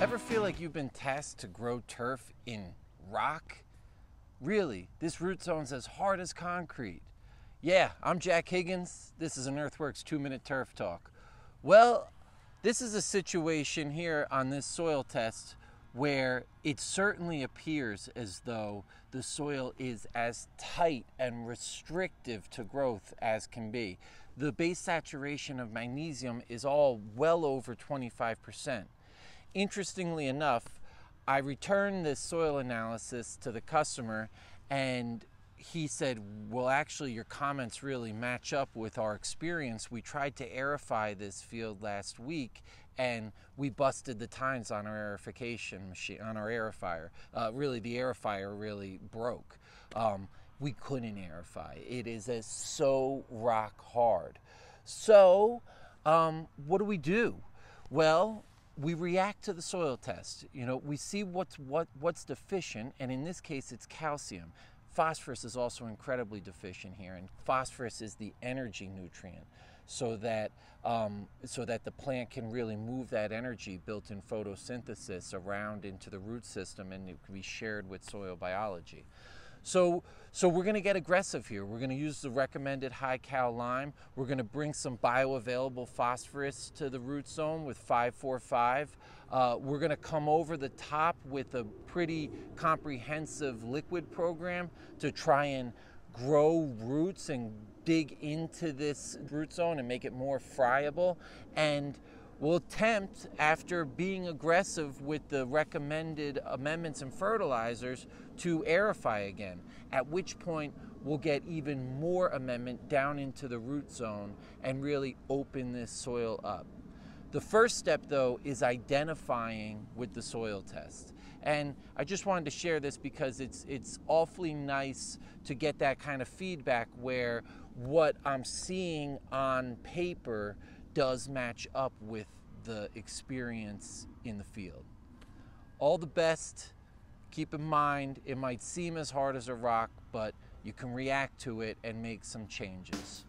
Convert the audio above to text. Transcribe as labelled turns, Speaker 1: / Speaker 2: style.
Speaker 1: Ever feel like you've been tasked to grow turf in rock? Really, this root zone's as hard as concrete. Yeah, I'm Jack Higgins. This is an Earthworks two minute turf talk. Well, this is a situation here on this soil test where it certainly appears as though the soil is as tight and restrictive to growth as can be. The base saturation of magnesium is all well over 25%. Interestingly enough, I returned this soil analysis to the customer and he said, Well, actually, your comments really match up with our experience. We tried to aerify this field last week and we busted the tines on our aerification machine, on our aerifier. Uh, really, the aerifier really broke. Um, we couldn't aerify. It is as so rock hard. So, um, what do we do? Well, we react to the soil test. You know, we see what's what what's deficient, and in this case, it's calcium. Phosphorus is also incredibly deficient here, and phosphorus is the energy nutrient, so that um, so that the plant can really move that energy built in photosynthesis around into the root system, and it can be shared with soil biology. So, so we're going to get aggressive here. We're going to use the recommended high cal lime. We're going to bring some bioavailable phosphorus to the root zone with 545. Uh, we're going to come over the top with a pretty comprehensive liquid program to try and grow roots and dig into this root zone and make it more friable. And will attempt, after being aggressive with the recommended amendments and fertilizers, to aerify again, at which point we'll get even more amendment down into the root zone and really open this soil up. The first step, though, is identifying with the soil test. And I just wanted to share this because it's, it's awfully nice to get that kind of feedback where what I'm seeing on paper does match up with the experience in the field. All the best. Keep in mind, it might seem as hard as a rock, but you can react to it and make some changes.